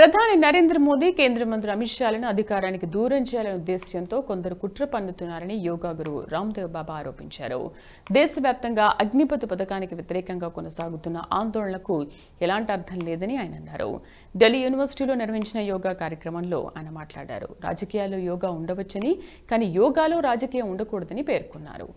ప్రధాని నరేంద్ర మోదీ కేంద్ర మంత్రి అమిత్ షాలను అధికారానికి దూరం చేయాలనే ఉద్దేశ్యంతో కొందరు కుట్ర పన్నుతున్నారని యోగా గురువు రామ్దేవ్ బాబా ఆరోపించారు. దేశవ్యాప్తంగా అగ్నిపథ్ పథకానికి వ్యతిరేకంగా కొనసాగుతున్న ఆందోళనకు ఎలాంటి అర్థం లేదని ఆయన అన్నారు. ఢిల్లీ యూనివర్సిటీలో నిర్వహించిన యోగా కార్యక్రమంలో ఆయన మాట్లాడారు. రాజకీయాల్లో యోగా ఉండవచ్చని కానీ యోగాలో రాజకీయం ఉండకూడదని పేర్కొన్నారు.